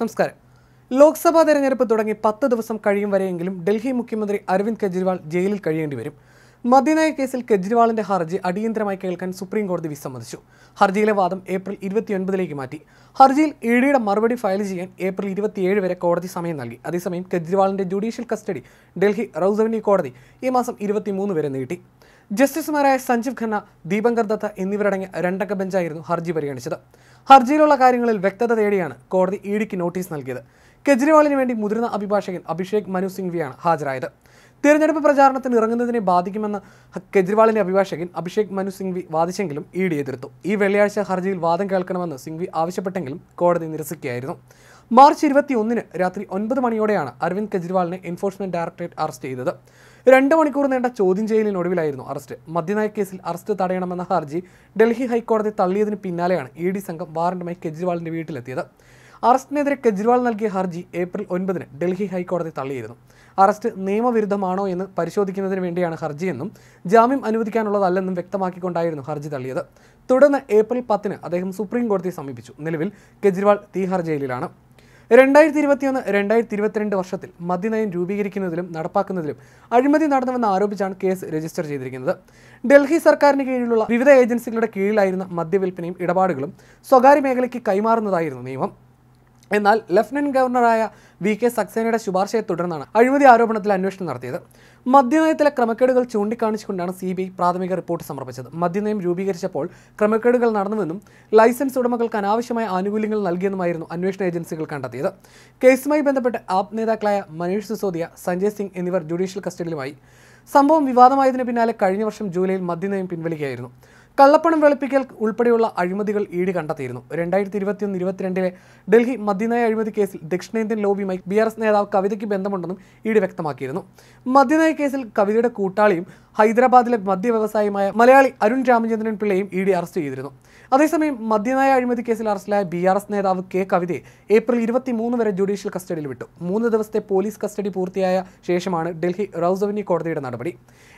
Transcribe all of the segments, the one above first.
നമസ്കാരം. ലോക്സഭാ തെരഞ്ഞെടുപ്പ് തുടങ്ങി പത്ത് ദിവസം കഴിയും വരെയെങ്കിലും ഡൽഹി മുഖ്യമന്ത്രി അരവിന്ദ് കെജ്രിവാൾ ജയിലിൽ കഴിയേണ്ടി വരും. മദ്യനയ കേസിൽ കെജ്രിവാളിന്റെ ഹർജി അടിയന്തരമായി കേൾക്കാൻ സുപ്രീം കോടതി വിസമ്മതിച്ചു. ഹർജിയിലെ വാദം ഏപ്രിൽ ഇരുപത്തിയൊൻപതിലേക്ക് മാറ്റി. ഹർജിയിൽ ഇ ഡിയുടെ മറുപടി ഫയൽ ചെയ്യാൻ ഏപ്രിൽ ഇരുപത്തിയേഴ് വരെ കോടതി സമയം നൽകി. അതേസമയം കെജ്രിവാളിന്റെ ജുഡീഷ്യൽ കസ്റ്റഡി ഡൽഹി റൌസവനി കോടതി ഈ മാസം ഇരുപത്തിമൂന്ന് വരെ നീട്ടി. ജസ്റ്റിസുമാരായ സഞ്ജീവ് ഖന്ന ദീപങ്കർ ദത്ത എന്നിവരടങ്ങിയ രണ്ടംഗ ബെഞ്ചായിരുന്നു ഹർജി പരിഗണിച്ചത്. ഹർജിയിലുള്ള കാര്യങ്ങളിൽ വ്യക്തത തേടിയാണ് കോടതി ഇഡിക്ക് ഡിക്ക് നോട്ടീസ് നൽകിയത്. കെജ്രിവാളിന് വേണ്ടി മുതിർന്ന അഭിഭാഷകൻ അഭിഷേക് മനു സിംഗ്വിയാണ് ഹാജരായത്. തിരഞ്ഞെടുപ്പ് പ്രചാരണത്തിന് ഇറങ്ങുന്നതിനെ ബാധിക്കുമെന്ന് കെജ്രിവാളിന്റെ അഭിഭാഷകൻ അഭിഷേക് മനു സിംഗ്വി വാദിച്ചെങ്കിലും ഇ ഡി എതിർത്തു. ഈ വെള്ളിയാഴ്ച ഹർജിയിൽ വാദം കേൾക്കണമെന്ന് സിംഗ്വി ആവശ്യപ്പെട്ടെങ്കിലും കോടതി നിരസിക്കുകയായിരുന്നു. മാർച്ച് ഇരുപത്തി ഒന്നിന് രാത്രി ഒൻപത് മണിയോടെയാണ് അരവിന്ദ് കെജ്രിവാളിനെ എൻഫോഴ്സ്മെന്റ് ഡയറക്ടറേറ്റ് അറസ്റ്റ് ചെയ്തത്. രണ്ട് മണിക്കൂർ നീണ്ട ചോദ്യം ചെയ്യലിനൊടുവിലായിരുന്നു അറസ്റ്റ്. മദ്യനയ കേസിൽ അറസ്റ്റ് തടയണമെന്ന ഹർജി ഡൽഹി ഹൈക്കോടതി തള്ളിയതിന് പിന്നാലെയാണ് ഇ ഡി സംഘം വാറണ്ടുമായി കെജ്രിവാളിന്റെ വീട്ടിലെത്തിയത്. അറസ്റ്റിനെതിരെ കെജ്രിവാൾ നൽകിയ ഹർജി ഏപ്രിൽ ഒൻപതിന് ഡൽഹി ഹൈക്കോടതി തള്ളിയിരുന്നു. അറസ്റ്റ് നിയമവിരുദ്ധമാണോ എന്ന് പരിശോധിക്കുന്നതിന് വേണ്ടിയാണ് ഹർജിയെന്നും ജാമ്യം അനുവദിക്കാനുള്ളതല്ലെന്നും വ്യക്തമാക്കിക്കൊണ്ടായിരുന്നു ഹർജി തള്ളിയത്. തുടർന്ന് ഏപ്രിൽ പത്തിന് അദ്ദേഹം സുപ്രീം കോടതിയെ സമീപിച്ചു. നിലവിൽ കെജ്രിവാൾ തീഹാർ ജയിലിലാണ് രണ്ടായിരത്തി ഇരുപത്തിയൊന്ന് രണ്ടായിരത്തി ഇരുപത്തിരണ്ട് വർഷത്തിൽ മദ്യനയം രൂപീകരിക്കുന്നതിലും നടപ്പാക്കുന്നതിലും അഴിമതി നടന്നുവെന്ന് ആരോപിച്ചാണ് കേസ് രജിസ്റ്റർ ചെയ്തിരിക്കുന്നത്. ഡൽഹി സർക്കാരിന് കീഴിലുള്ള വിവിധ ഏജൻസികളുടെ കീഴിലായിരുന്ന മദ്യവിൽപ്പനയും ഇടപാടുകളും സ്വകാര്യ മേഖലയ്ക്ക് കൈമാറുന്നതായിരുന്നു നിയമം. എന്നാൽ ലഫ്റ്റനന്റ് ഗവർണറായ വി കെ സക്സേനയുടെ ശുപാർശയെ തുടർന്നാണ് അഴിമതി ആരോപണത്തിൽ അന്വേഷണം നടത്തിയത്. മദ്യനയത്തിലെ ക്രമക്കേടുകൾ ചൂണ്ടിക്കാണിച്ചുകൊണ്ടാണ് സി ബി ഐ പ്രാഥമിക റിപ്പോർട്ട് സമർപ്പിച്ചത്. മദ്യനയം രൂപീകരിച്ചപ്പോൾ ക്രമക്കേടുകൾ നടന്നുവെന്നും ലൈസൻസ് ഉടമകൾക്ക് അനാവശ്യമായ ആനുകൂല്യങ്ങൾ നൽകിയെന്നുമായിരുന്നു അന്വേഷണ ഏജൻസികൾ കണ്ടെത്തിയത്. കേസുമായി ബന്ധപ്പെട്ട് ആപ് നേതാക്കളായ മനീഷ് സിസോദിയ സഞ്ജയ് സിംഗ് എന്നിവർ ജുഡീഷ്യൽ കസ്റ്റഡിയിലുമായി. സംഭവം വിവാദമായതിനു പിന്നാലെ കഴിഞ്ഞ വർഷം ജൂലൈയിൽ മദ്യനയം പിൻവലിക്കുകയായിരുന്നു. കള്ളപ്പണം വെളുപ്പിക്കൽ ഉൾപ്പെടെയുള്ള അഴിമതികൾ ഈട് കണ്ടെത്തിയിരുന്നു. രണ്ടായിരത്തി ഇരുപത്തിയൊന്ന് ഇരുപത്തിരണ്ടിലെ ഡൽഹി മദ്യനയ അഴിമതി കേസിൽ ദക്ഷിണേന്ത്യൻ ലോബിയുമായി ബി ആർ എസ് നേതാവ് കവിതയ്ക്ക് ബന്ധമുണ്ടെന്നും ഈട് വ്യക്തമാക്കിയിരുന്നു. മദ്യനയ കേസിൽ കവിതയുടെ കൂട്ടാളിയും ഹൈദരാബാദിലെ മദ്യ വ്യവസായിയുമായ മലയാളി അരുൺ രാമചന്ദ്രൻ പിള്ളയും ഇ ഡി അറസ്റ്റ് ചെയ്തിരുന്നു. അതേസമയം മദ്യനയ അഴിമതി കേസിൽ അറസ്റ്റിലായ ബി ആർ എസ് നേതാവ് കെ കവിതയെ ഏപ്രിൽ ഇരുപത്തിമൂന്ന് വരെ ജുഡീഷ്യൽ കസ്റ്റഡിയിൽ വിട്ടു. മൂന്ന് ദിവസത്തെ പോലീസ് കസ്റ്റഡി പൂർത്തിയായ ശേഷമാണ് ഡൽഹി റൌസവനി കോടതിയുടെ നടപടി.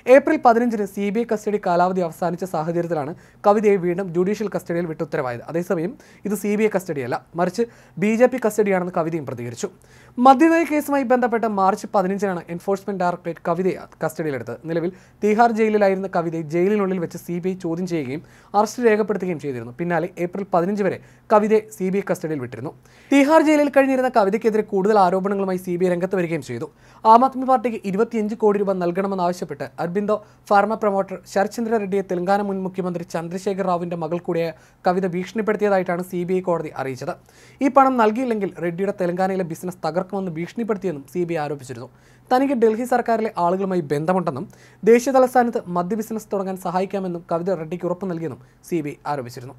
ഏപ്രിൽ പതിനഞ്ചിന് സി ബി ഐ കസ്റ്റഡി കാലാവധി അവസാനിച്ച സാഹചര്യത്തിലാണ് കവിതയെ വീണ്ടും ജുഡീഷ്യൽ കസ്റ്റഡിയിൽ വിട്ട് ഉത്തരവായത്. അതേസമയം ഇത് സി ബി ഐ കസ്റ്റഡിയല്ല മറിച്ച് ബി ജെ പി കസ്റ്റഡിയാണെന്ന് കവിതയും പ്രതികരിച്ചു. മദ്യനയ കേസുമായി ബന്ധപ്പെട്ട് മാർച്ച് പതിനഞ്ചിനാണ് എൻഫോഴ്സ്മെന്റ് ഡയറക്ടറേറ്റ് കവിതയെ കസ്റ്റഡിയിലെടുത്തത്. നിലവിൽ തീഹാർ ജയിലിലായിരുന്ന കവിതയെ ജയിലിനുള്ളിൽ വെച്ച് സി ബി ഐ ചോദ്യം ചെയ്യുകയും അറസ്റ്റ് രേഖപ്പെടുത്തുകയും ചെയ്തിരുന്നു. പിന്നാലെ ഏപ്രിൽ പതിനഞ്ച് വരെ കവിതയെ സി ബി ഐ കസ്റ്റഡിയിൽ വിട്ടിരുന്നു. തിഹാർ ജയിലിൽ കഴിഞ്ഞിരുന്ന കവിതയ്ക്കെതിരെ കൂടുതൽ ആരോപണങ്ങളുമായി സി ബി ഐ രംഗത്ത് വരികയും ചെയ്തു. ആം ആദ്മി പാർട്ടിക്ക് ഇരുപത്തിയഞ്ച് കോടി രൂപ നൽകണമെന്നാവശ്യപ്പെട്ട് അർബിന്ദോ ഫാർമ പ്രൊമോട്ടർ ശരത്ചന്ദ്ര റെഡ്ഡിയെ തെലങ്കാന മുൻ മുഖ്യമന്ത്രി ചന്ദ്രശേഖർ റാവുവിന്റെ മകൾ കൂടിയായ കവിത ഭീഷണിപ്പെടുത്തിയതായിട്ടാണ് സി ബി ഐ കോടതി അറിയിച്ചത്. ഈ പണം നൽകിയില്ലെങ്കിൽ റെഡ്ഡിയുടെ തെലങ്കാനയിലെ ബിസിനസ് തകർക്കുമെന്ന് ഭീഷണിപ്പെടുത്തിയെന്നും സി ബി ഐ ആരോപിച്ചിരുന്നു. തനിക്ക് ഡൽഹി സർക്കാരിലെ ആളുകളുമായി ബന്ധമുണ്ടെന്നും ദേശീയ തലസ്ഥാനത്ത് മദ്യ ബിസിനസ് തുടങ്ങാൻ സഹായിക്കാമെന്നും കവിത റെഡ്ഡിക്ക് ഉറപ്പ് നൽകിയെന്നും സി ആരോപിച്ചിരുന്നു.